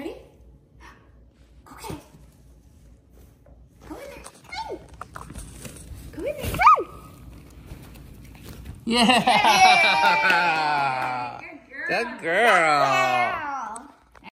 Ready? Okay. Go in there. Go in there. Yeah. Good girl. Good girl.